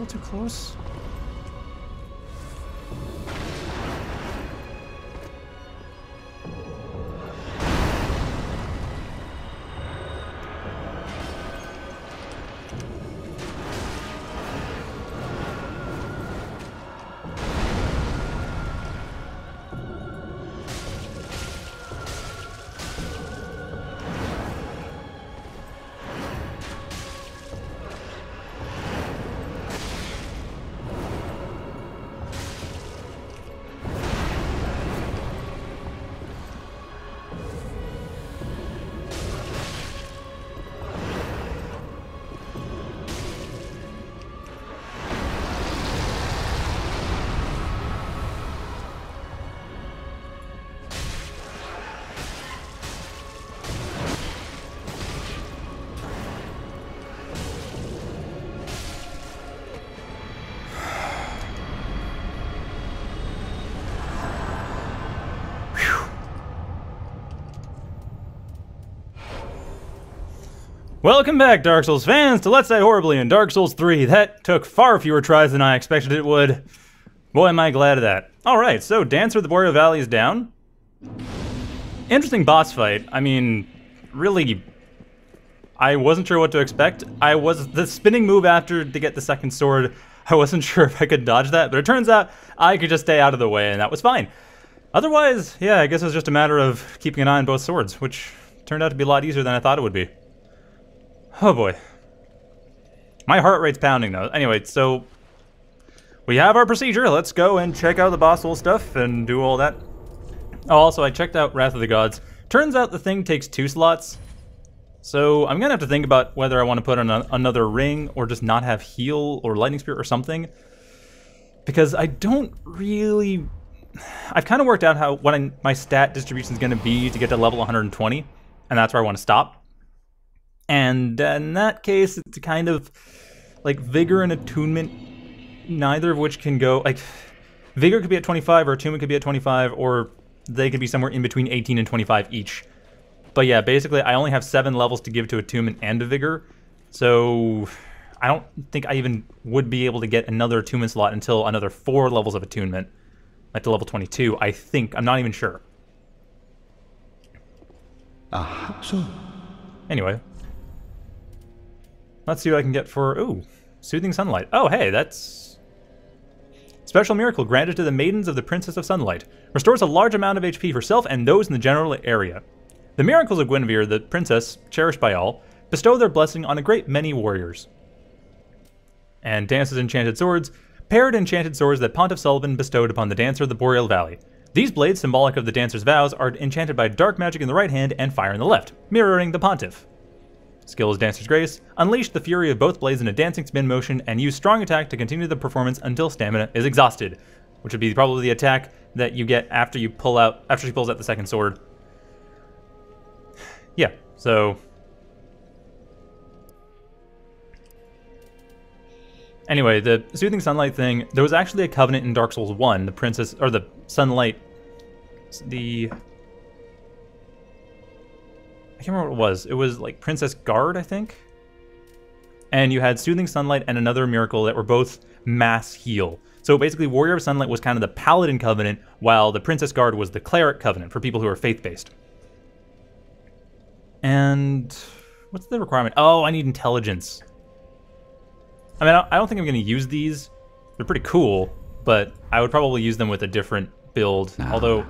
Still too close. Welcome back, Dark Souls fans, to Let's Die Horribly in Dark Souls 3. That took far fewer tries than I expected it would. Boy, am I glad of that. Alright, so Dancer of the Boreal Valley is down. Interesting boss fight. I mean, really, I wasn't sure what to expect. I was, the spinning move after to get the second sword, I wasn't sure if I could dodge that, but it turns out I could just stay out of the way, and that was fine. Otherwise, yeah, I guess it was just a matter of keeping an eye on both swords, which turned out to be a lot easier than I thought it would be. Oh boy. My heart rate's pounding though. Anyway, so we have our procedure. Let's go and check out the boss soul stuff and do all that. Oh, also, I checked out Wrath of the Gods. Turns out the thing takes two slots. So I'm gonna have to think about whether I want to put on another ring or just not have heal or lightning spear or something. Because I don't really... I've kind of worked out how what I, my stat distribution is going to be to get to level 120, and that's where I want to stop. And uh, in that case, it's kind of like vigor and attunement, neither of which can go like vigor could be at 25 or attunement could be at 25 or they could be somewhere in between 18 and 25 each. But yeah, basically I only have seven levels to give to attunement and to vigor. So I don't think I even would be able to get another attunement slot until another four levels of attunement. Like to level 22, I think. I'm not even sure. Ah, so Anyway, let's see what I can get for. Ooh, soothing sunlight. Oh, hey, that's special miracle granted to the maidens of the Princess of Sunlight. Restores a large amount of HP for self and those in the general area. The miracles of Gwynevere, the princess cherished by all, bestow their blessing on a great many warriors. And dances enchanted swords, paired enchanted swords that Pontiff Sullivan bestowed upon the dancer of the Boreal Valley. These blades, symbolic of the dancer's vows, are enchanted by dark magic in the right hand and fire in the left, mirroring the Pontiff. Skill is Dancer's Grace. Unleash the fury of both blades in a dancing spin motion and use strong attack to continue the performance until stamina is exhausted, which would be probably the attack that you get after you pull out after she pulls out the second sword. Yeah, so Anyway, the soothing sunlight thing, there was actually a covenant in Dark Souls 1, the princess or the sunlight the I can't remember what it was. It was like Princess Guard, I think. And you had Soothing Sunlight and another miracle that were both mass heal. So basically, Warrior of Sunlight was kind of the Paladin Covenant, while the Princess Guard was the Cleric Covenant for people who are faith-based. And what's the requirement? Oh, I need intelligence. I mean, I don't think I'm going to use these. They're pretty cool, but I would probably use them with a different build, although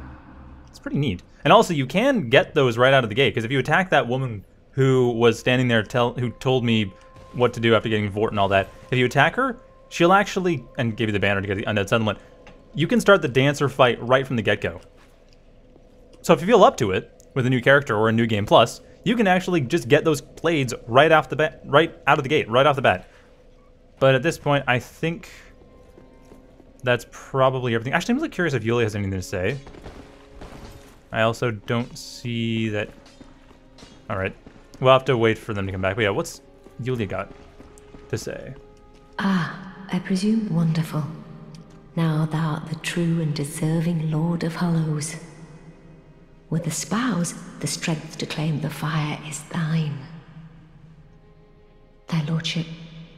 it's pretty neat. And also, you can get those right out of the gate, because if you attack that woman who was standing there, tell who told me what to do after getting Vordt and all that, if you attack her, she'll actually, and give you the banner to get the Undead Settlement, you can start the Dancer fight right from the get-go. So if you feel up to it, with a new character or a new game plus, you can actually just get those blades right off the bat, right out of the gate, right off the bat. But at this point, I think that's probably everything. Actually, I'm really curious if Yuria has anything to say. I also don't see that... Alright. We'll have to wait for them to come back. But yeah, what's Yuria got to say? Ah, I presume wonderful. Now thou art the true and deserving Lord of Hollows. With the spouse, the strength to claim the fire is thine. Thy lordship,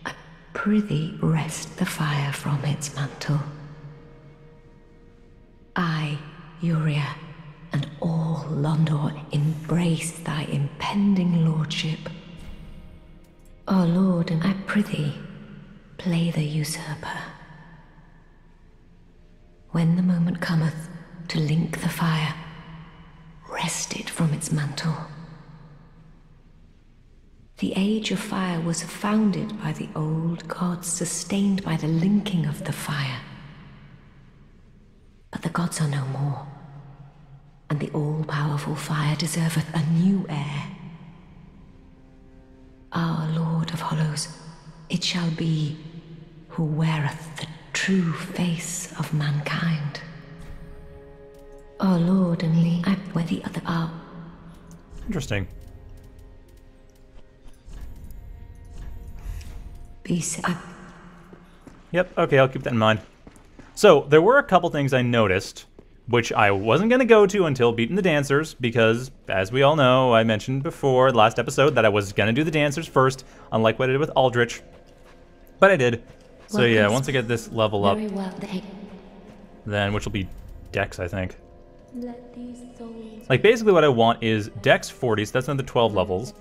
I prithee wrest the fire from its mantle. I, Yuria, and all Londor embrace thy impending lordship. Our lord, and I prithee, play the usurper. When the moment cometh to link the fire, wrest it from its mantle. The age of fire was founded by the old gods, sustained by the linking of the fire. But the gods are no more, and the all powerful fire deserveth a new heir. Our Lord of Hollows, it shall be who weareth the true face of mankind. Our Lord and Lee, I where the other are. Interesting. Be sa- I- Yep, okay, I'll keep that in mind. So, there were a couple things I noticed, which I wasn't going to go to until beating the dancers, because, as we all know, I mentioned before, last episode, that I was going to do the dancers first, unlike what I did with Aldrich. But I did. So Well, yeah, once I get this level up, well. Then, which will be Dex, I think. Let these souls Like, basically what I want is Dex 40, so that's another 12 levels.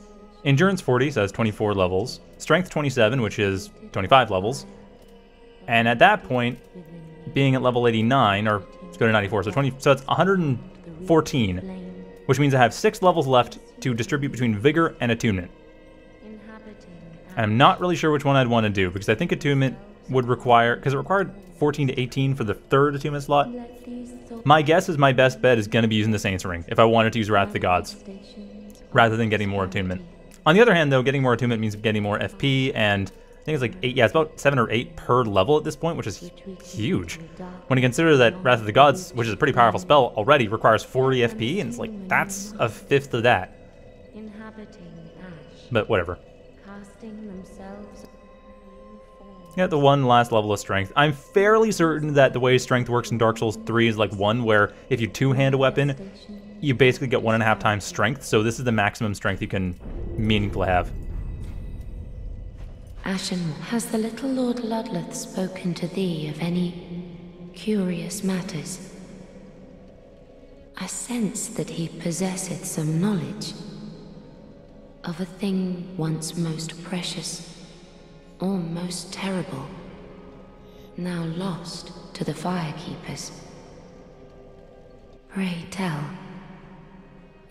Endurance 40, so that's 24 levels. Strength 27, which is 25 levels. And at that point, being at level 89, or let's go to 94, so 20, so it's 114, which means I have six levels left to distribute between Vigor and Attunement. I'm not really sure which one I'd want to do, because I think Attunement would require, because it required 14 to 18 for the third Attunement slot. My guess is my best bet is going to be using the Saints Ring, if I wanted to use Wrath of the Gods rather than getting more attunement. On the other hand, though, getting more attunement means getting more FP, and I think it's like eight. Yeah, it's about seven or eight per level at this point, which is huge. When you consider that Wrath of the Gods, which is a pretty powerful spell already, requires 40 FP, and it's like that's a fifth of that. But whatever. Yeah, the one last level of strength. I'm fairly certain that the way strength works in Dark Souls 3 is like one where if you two-hand a weapon, you basically get one and a half times strength. So this is the maximum strength you can meaningfully have. Ashen, Has the little Lord Ludleth spoken to thee of any curious matters? I sense that he possesseth some knowledge of a thing once most precious, or most terrible, now lost to the firekeepers. Pray tell,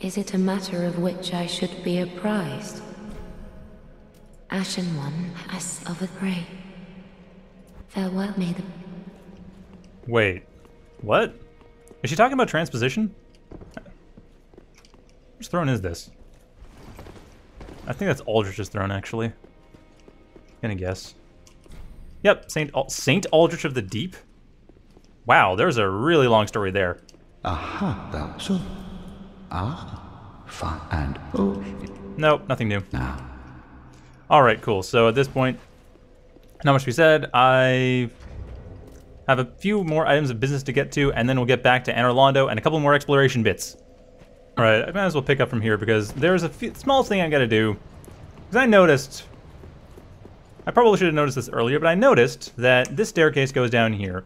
is it a matter of which I should be apprised? Ashen One, as of a prey. Farewell, may the Wait, what? Is she talking about transposition? Which throne is this? I think that's Aldrich's throne, actually. Gonna guess. Yep, Saint Al- Saint Aldrich of the Deep. Wow, there's a really long story there. Aha, thou so. Ah, fine and oh, Nope, nothing new. now. All right, cool. So at this point, not much to be said. I have a few more items of business to get to, and then we'll get back to Anor Londo and a couple more exploration bits. All right, I might as well pick up from here because there's a few, small thing I got to do. Because I noticed, I probably should have noticed this earlier, but I noticed that this staircase goes down here,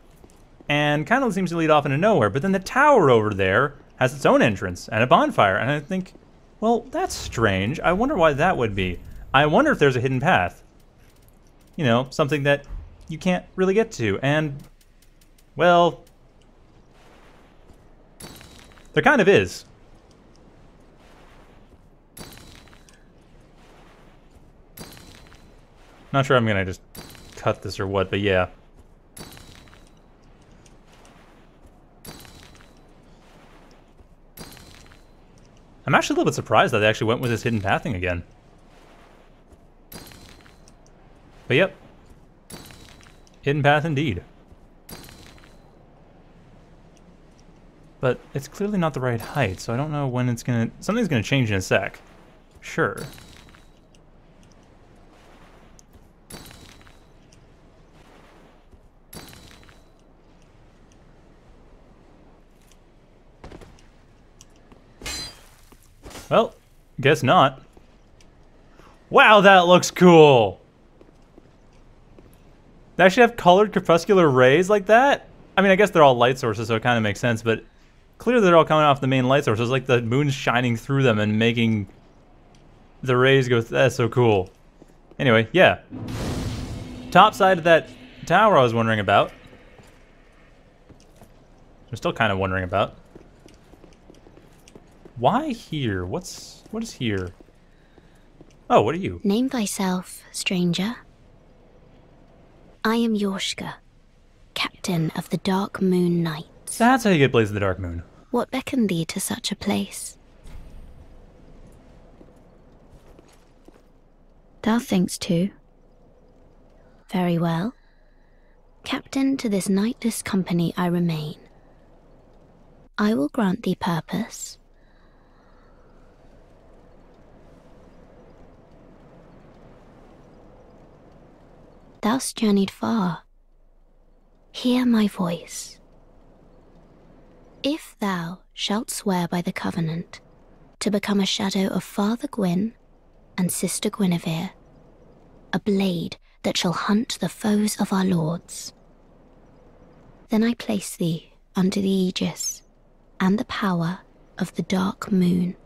and kind of seems to lead off into nowhere. But then the tower over there has its own entrance and a bonfire, and I think, well, that's strange. I wonder why that would be. I wonder if there's a hidden path. You know, something that you can't really get to. And, well, there kind of is. Not sure I'm gonna just cut this or what, but yeah. I'm actually a little bit surprised that they actually went with this hidden pathing again. But yep. Hidden path indeed. But it's clearly not the right height, so I don't know when it's gonna... Something's gonna change in a sec. Sure. Well, guess not. Wow, that looks cool! They actually have colored crepuscular rays like that? I mean, I guess they're all light sources, so it kind of makes sense, but clearly they're all coming off the main light sources, like the moon's shining through them and making the rays go. That's so cool. Anyway, yeah. Top side of that tower I was wondering about. I'm still kind of wondering about. Why here? What's what is here? Oh, what are you? Name thyself, stranger. I am Yorshka, captain of the Dark Moon Knights. That's how you get Blades of the Dark Moon. What beckoned thee to such a place? Thou thinkst too. Very well. Captain to this knightless company I remain. I will grant thee purpose. Thou'st journeyed far. Hear my voice. If thou shalt swear by the covenant to become a shadow of Father Gwyn and Sister Gwynevere, a blade that shall hunt the foes of our lords, then I place thee under the aegis and the power of the dark moon.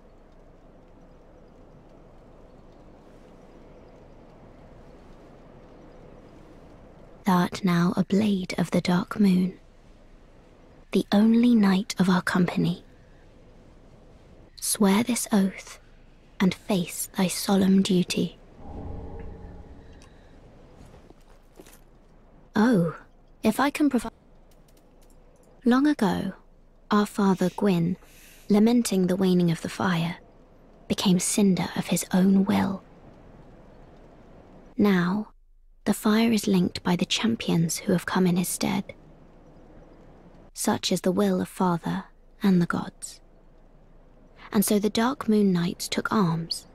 Art now a blade of the dark moon, the only knight of our company. Swear this oath and face thy solemn duty. Oh, if I can provide. Long ago, our father Gwyn, lamenting the waning of the fire, became cinder of his own will. Now, the fire is linked by the champions who have come in his stead. Such is the will of Father and the gods. And so the Dark Moon Knights took arms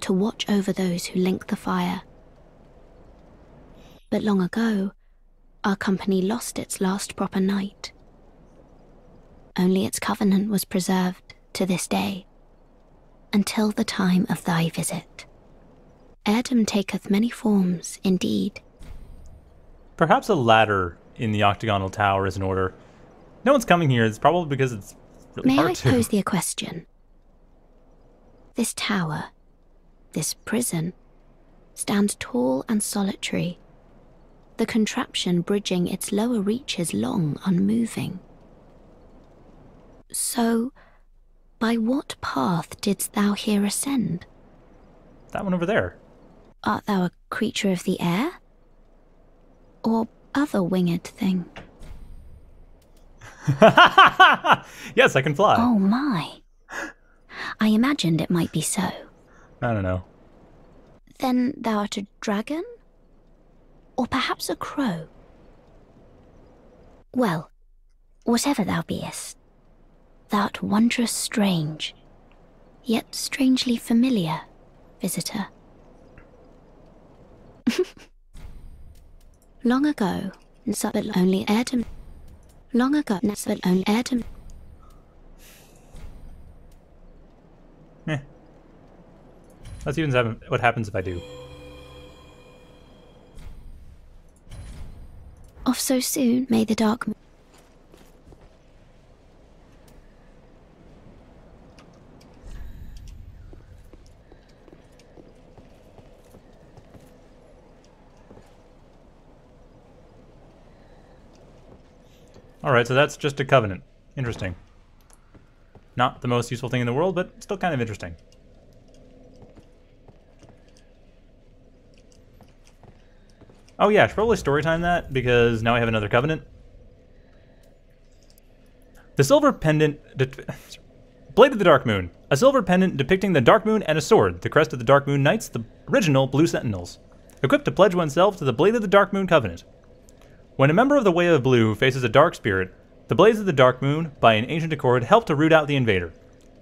to watch over those who link the fire. But long ago, our company lost its last proper knight. Only its covenant was preserved to this day, until the time of thy visit. Heirdom taketh many forms, indeed. Perhaps a ladder in the octagonal tower is in order. No one's coming here. It's probably because it's really May hard I to. pose thee a question? This tower, this prison, stands tall and solitary, the contraption bridging its lower reaches long unmoving. So, by what path didst thou here ascend? That one over there. Art thou a creature of the air? Or other winged thing? yes, I can fly. Oh my. I imagined it might be so. I don't know. Then thou art a dragon? Or perhaps a crow? Well, whatever thou beest, thou'rt wondrous strange, yet strangely familiar, visitor. Long ago, but only Erdem. Long ago, but only Erdem. Eh. Let's see what happens if I do. Off so soon may the dark Alright, so that's just a covenant. Interesting. Not the most useful thing in the world, but still kind of interesting. Oh yeah, I should probably storytime that, because now I have another covenant. The silver pendant... Blade of the Dark Moon. A silver pendant depicting the Dark Moon and a sword, the crest of the Dark Moon Knights, the original Blue Sentinels. Equipped to pledge oneself to the Blade of the Dark Moon Covenant. When a member of the Way of Blue faces a dark spirit, the Blades of the Dark Moon, by an ancient accord, help to root out the invader.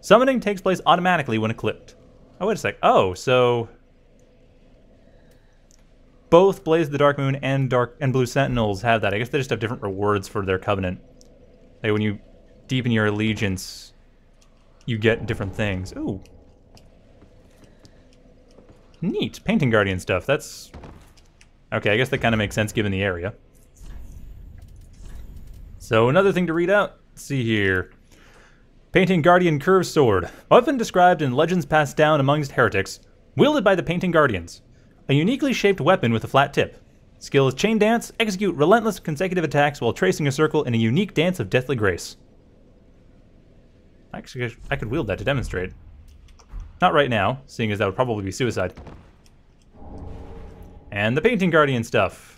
Summoning takes place automatically when equipped. Oh, wait a sec. Oh, so... Both Blades of the Dark Moon and Dark and Blue Sentinels have that. I guess they just have different rewards for their covenant. Like when you deepen your allegiance, you get different things. Ooh. Neat. Painting Guardian stuff. That's... Okay, I guess that kind of makes sense given the area. So another thing to read out. Let's see here. Painting Guardian Curved Sword. often described in legends passed down amongst heretics. Wielded by the Painting Guardians. A uniquely shaped weapon with a flat tip. Skill is Chain Dance. Execute relentless consecutive attacks while tracing a circle in a unique dance of deathly grace. Actually, I could wield that to demonstrate. Not right now, seeing as that would probably be suicide. And the Painting Guardian stuff.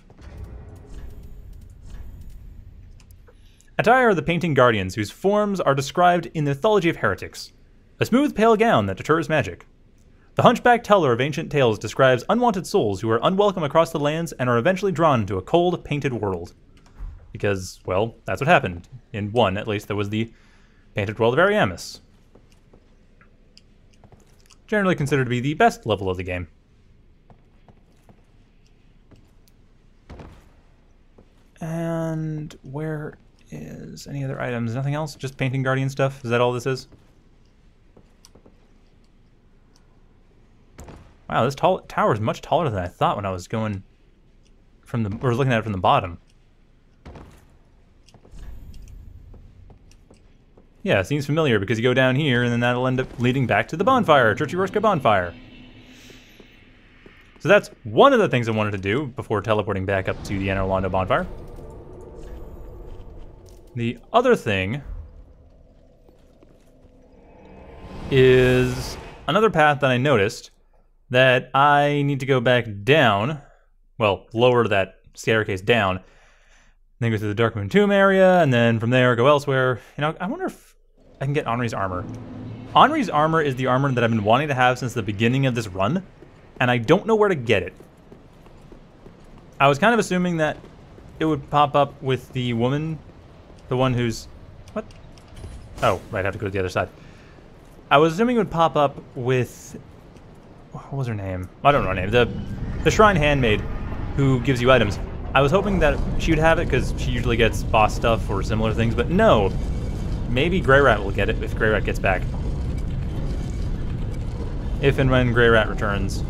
Attire of the Painting Guardians, whose forms are described in the Mythology of Heretics. A smooth, pale gown that deters magic. The hunchback teller of ancient tales describes unwanted souls who are unwelcome across the lands and are eventually drawn to a cold, painted world. Because, well, that's what happened. In one, at least, there was the painted world of Ariamis generally considered to be the best level of the game. And where is any other items? Nothing else? Just painting guardian stuff? Is that all this is? Wow, this tall tower is much taller than I thought when I was going from the or looking at it from the bottom. Yeah, seems familiar because you go down here and then that'll end up leading back to the bonfire, Church of Yorshka bonfire. So that's one of the things I wanted to do before teleporting back up to the Anor Londo bonfire. The other thing is another path that I noticed that I need to go back down, well, lower that staircase down, then go through the Darkmoon Tomb area, and then from there go elsewhere. You know, I wonder if I can get Anri's armor. Anri's armor is the armor that I've been wanting to have since the beginning of this run, and I don't know where to get it. I was kind of assuming that it would pop up with the woman, the one who's... What? Oh, right, I have to go to the other side. I was assuming it would pop up with... What was her name? I don't know her name. The, the Shrine Handmaid who gives you items. I was hoping that she would have it because she usually gets boss stuff or similar things, but no. Maybe Greirat will get it if Greirat gets back. If and when Greirat returns.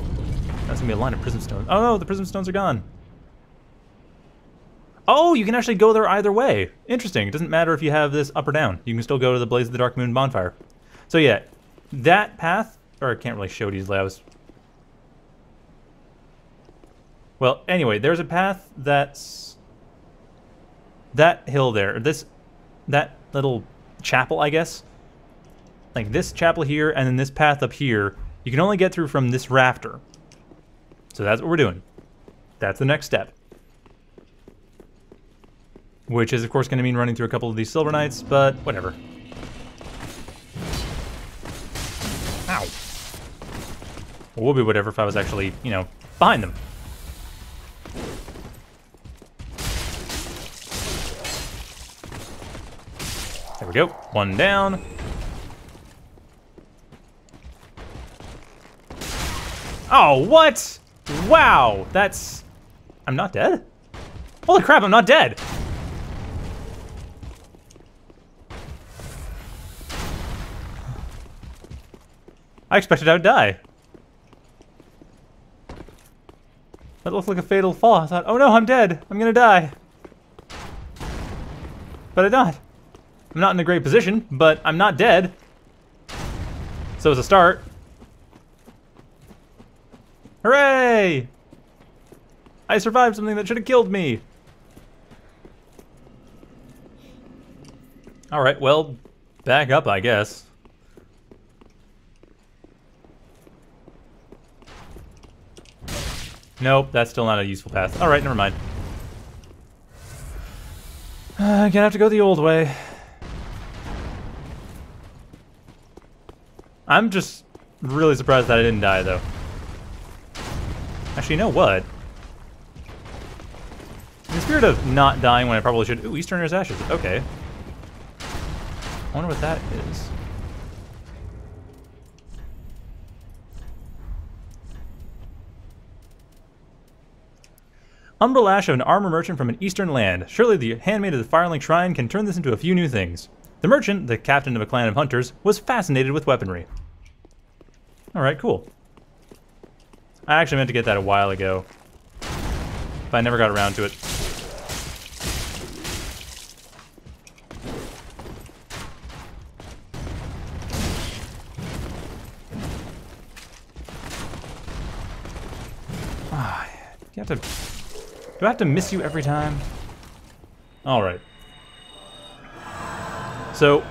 That's gonna be a line of Prism Stones. Oh no, the Prism Stones are gone. Oh, you can actually go there either way. Interesting. It doesn't matter if you have this up or down. You can still go to the Blades of the Dark Moon bonfire. So yeah, that path, or I can't really show it easily. I was. Well, anyway, there's a path that's that hill there. This, that little chapel, I guess. Like this chapel here and then this path up here, you can only get through from this rafter. So that's what we're doing. That's the next step. Which is, of course, going to mean running through a couple of these Silver Knights, but whatever. Ow. Well, would be whatever if I was actually, you know, behind them. There we go. One down. Oh, what? Wow, that's... I'm not dead? Holy crap, I'm not dead! I expected I would die. That looked like a fatal fall. I thought, oh no, I'm dead. I'm gonna die. But I'm not. I'm not in a great position, but I'm not dead. So it's a start. Hooray! I survived something that should have killed me. Alright, well, back up, I guess. Nope, that's still not a useful path. Alright, never mind. Uh, gonna have to go the old way. I'm just really surprised that I didn't die, though. Actually, you know what? In the spirit of not dying when I probably should... Ooh, Easterner's Ashes. Okay. I wonder what that is. Umbral of an armor merchant from an eastern land. Surely the handmaid of the Firelink Shrine can turn this into a few new things. The merchant, the captain of a clan of hunters, was fascinated with weaponry. Alright, cool. I actually meant to get that a while ago. But I never got around to it. Ah, you have to... Do I have to miss you every time? Alright. So,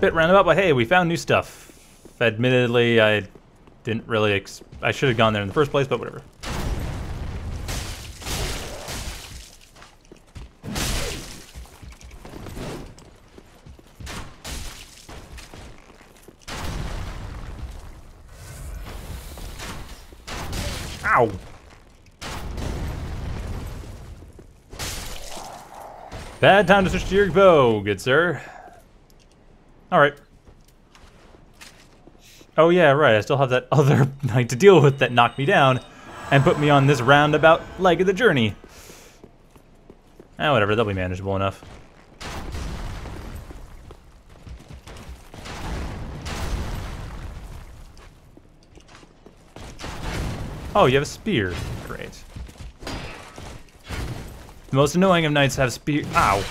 bit roundabout, but hey, we found new stuff. Admittedly, I didn't really I should have gone there in the first place, but whatever. Bad time to switch to your bow, good sir. Alright. Oh yeah, right, I still have that other knight to deal with that knocked me down and put me on this roundabout leg of the journey. Ah, whatever, they'll be manageable enough. Oh, you have a spear. Great. The most annoying of knights have spear- Ow.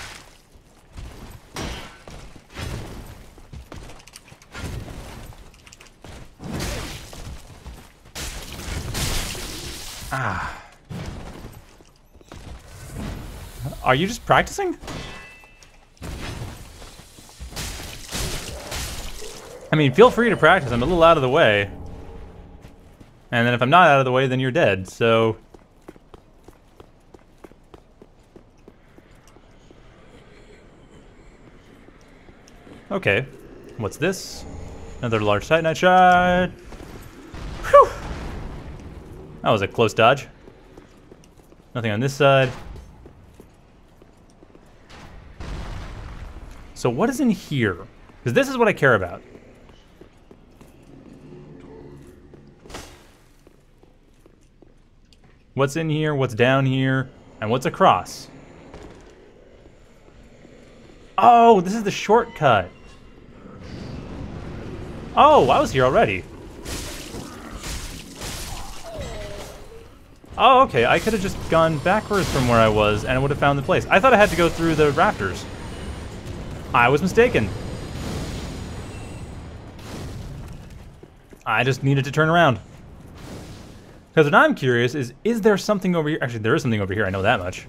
Ah. Are you just practicing? I mean, feel free to practice. I'm a little out of the way. And then if I'm not out of the way, then you're dead, so... Okay. What's this? Another large Titanite shard. Whew! That was a close dodge. Nothing on this side. So what is in here? Because this is what I care about. What's in here, what's down here, and what's across? Oh, this is the shortcut. Oh, I was here already. Oh, okay, I could have just gone backwards from where I was and would have found the place. I thought I had to go through the rafters. I was mistaken. I just needed to turn around. Because what I'm curious is, is there something over here? Actually, there is something over here, I know that much.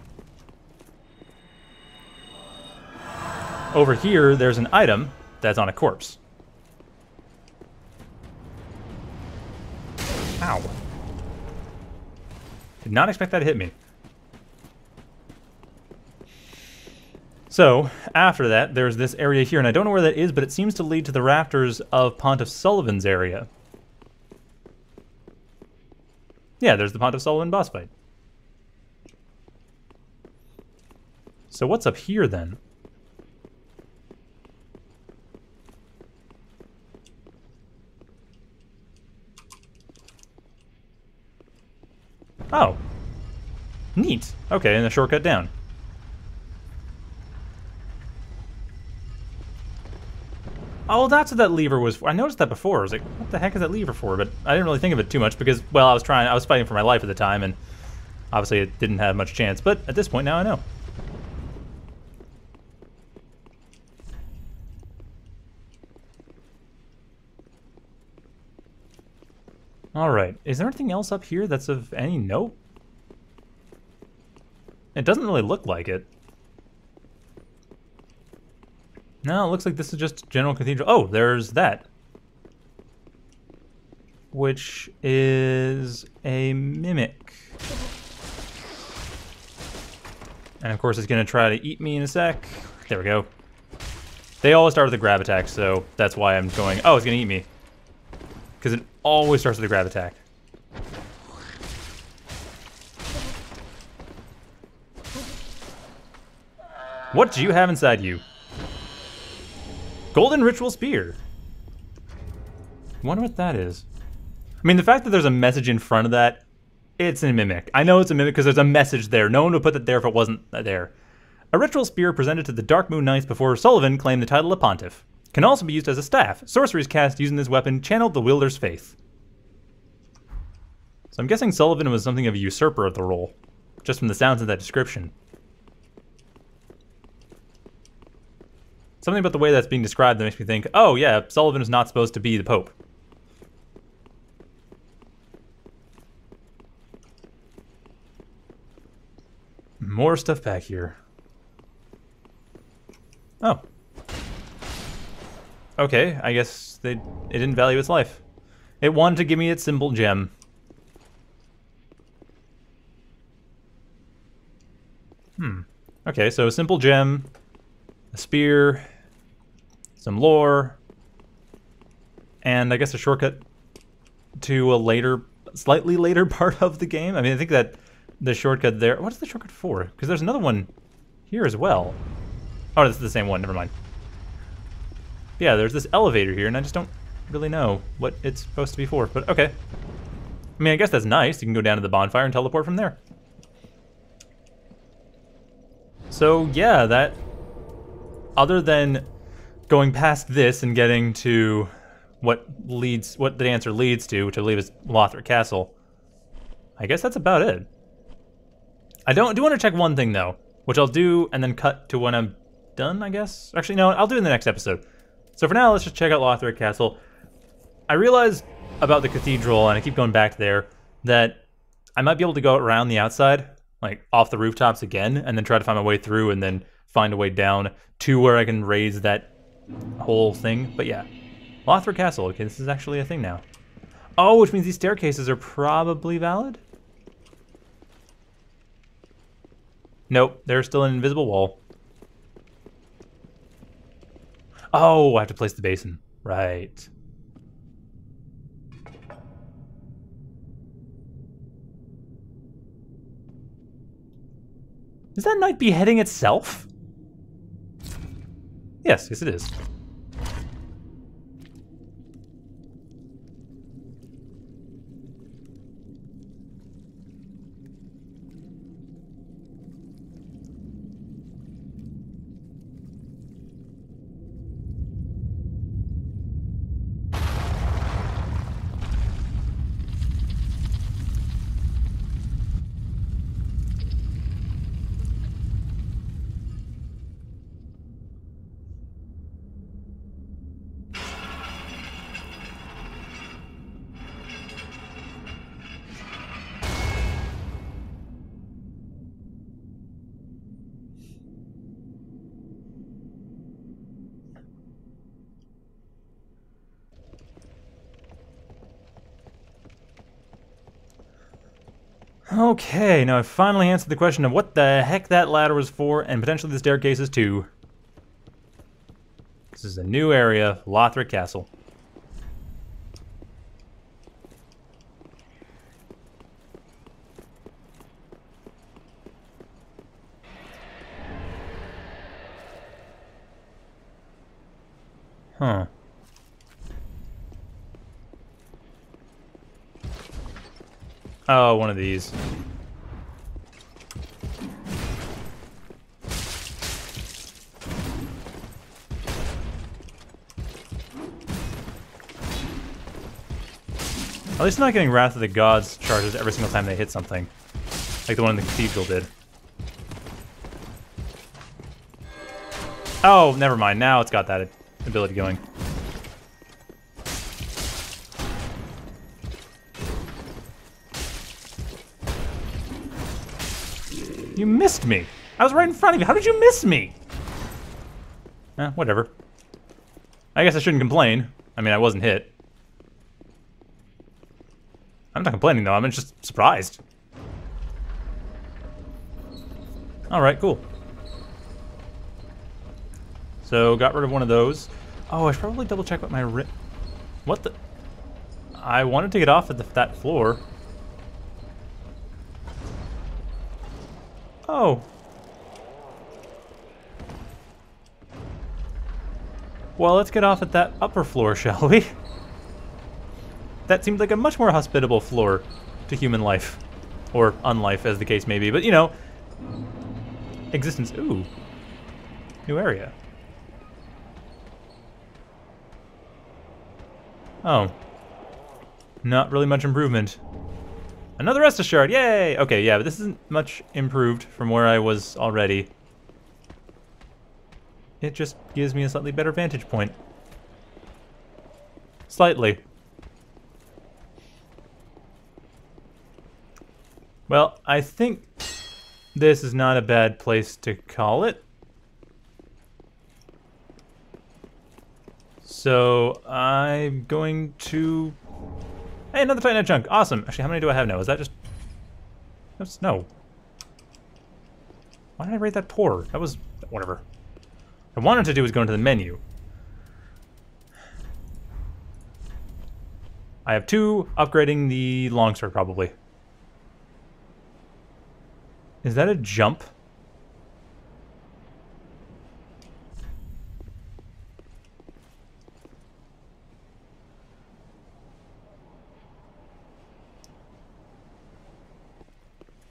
Over here, there's an item that's on a corpse. Ow. Did not expect that to hit me. So, after that, there's this area here, and I don't know where that is, but it seems to lead to the rafters of Pontiff Sullivan's area. Yeah, there's the Pontiff Sullivan boss fight. So what's up here then? Oh. Neat. Okay, and the shortcut down. Oh, that's what that lever was for. I noticed that before. I was like, what the heck is that lever for? But I didn't really think of it too much because, well, I was trying, I was fighting for my life at the time, and obviously it didn't have much chance. But at this point, now I know. Alright, is there anything else up here that's of any note? It doesn't really look like it. No, it looks like this is just General Cathedral. Oh, there's that. Which is a mimic. And of course it's gonna try to eat me in a sec. There we go. They always start with a grab attack, so that's why I'm going, oh, it's gonna eat me. Because it always starts with a grab attack. What do you have inside you? Golden Ritual Spear. wonder what that is. I mean, the fact that there's a message in front of that, it's a mimic. I know it's a mimic because there's a message there. No one would put that there if it wasn't uh, there. A ritual spear presented to the Dark Moon Knights before Sullivan claimed the title of Pontiff. Can also be used as a staff. Sorceries cast using this weapon channeled the wielder's faith. So I'm guessing Sullivan was something of a usurper of the role, just from the sounds of that description. Something about the way that's being described that makes me think, oh yeah, Sullivan is not supposed to be the Pope. More stuff back here. Oh. Okay, I guess they it didn't value its life. It wanted to give me its simple gem. Hmm. Okay, so a simple gem, a spear, some lore, and I guess a shortcut to a later, slightly later part of the game. I mean, I think that the shortcut there. What's the shortcut for? Because there's another one here as well. Oh, this is the same one. Never mind. Yeah, there's this elevator here, and I just don't really know what it's supposed to be for. But okay. I mean, I guess that's nice. You can go down to the bonfire and teleport from there. So yeah, that. Other than going past this and getting to what leads, what the answer leads to, which I believe is Lothric Castle. I guess that's about it. I don't do want to check one thing though, which I'll do and then cut to when I'm done, I guess. Actually, no, I'll do it in the next episode. So for now, let's just check out Lothric Castle. I realized about the cathedral, and I keep going back there, that I might be able to go around the outside, like off the rooftops again, and then try to find my way through and then find a way down to where I can raise that whole thing. But yeah, Lothric Castle. Okay, this is actually a thing now. Oh, which means these staircases are probably valid? Nope, there's still an invisible wall. Oh, I have to place the basin. Right. Is that knight beheading itself? Yes, yes it is. Okay, now I've finally answered the question of what the heck that ladder was for, and potentially the staircases too. This is a new area, Lothric Castle. Oh, one of these. At least I'm not getting Wrath of the Gods charges every single time they hit something. Like the one in the Cathedral did. Oh, never mind. Now it's got that ability going. You missed me. I was right in front of you. How did you miss me? Eh, whatever. I guess I shouldn't complain. I mean, I wasn't hit. I'm not complaining, though. I'm just surprised. Alright, cool. So, got rid of one of those. Oh, I should probably double check what my ri- What the? I wanted to get off at the, that floor. Oh. Well, let's get off at that upper floor, shall we? That seemed like a much more hospitable floor to human life. Or unlife, as the case may be. But, you know, existence. Ooh. New area. Oh. Not really much improvement. Another Estus Shard, yay! Okay, yeah, but this isn't much improved from where I was already. It just gives me a slightly better vantage point. Slightly. Well, I think this is not a bad place to call it. So I'm going to... Hey, another Titanite chunk. Awesome. Actually, how many do I have now? Is that just... No. Why did I rate that poor? That was... Whatever. What I wanted to do was go into the menu. I have two upgrading the longsword, probably. Is that a jump?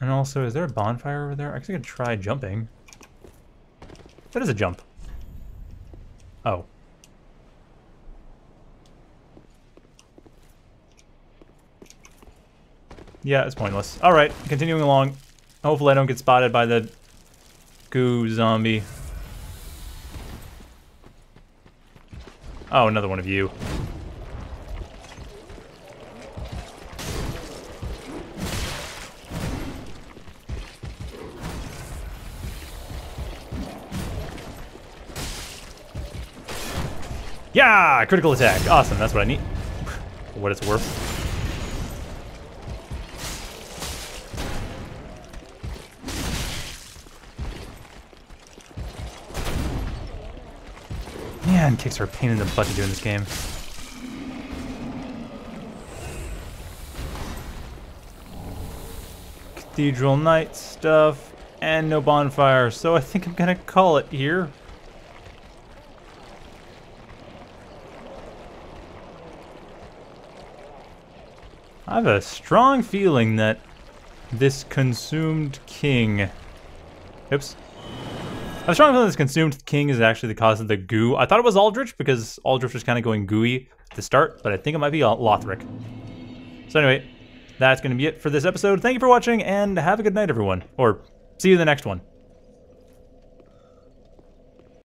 And also, is there a bonfire over there? I I could try jumping. That is a jump. Oh. Yeah, it's pointless. Alright, continuing along. Hopefully I don't get spotted by the goo zombie. Oh, another one of you. Yeah! Critical attack. Awesome, that's what I need. What it's worth. Man, kicks are a pain in the butt to do in this game. Cathedral Knight stuff, and no bonfire, so I think I'm gonna call it here. I have a strong feeling that this consumed king... Oops. I a strong feeling this consumed king is actually the cause of the goo. I thought it was Aldrich because Aldrich was kind of going gooey the start, but I think it might be Lothric. So anyway, that's going to be it for this episode. Thank you for watching, and have a good night, everyone. Or see you in the next one.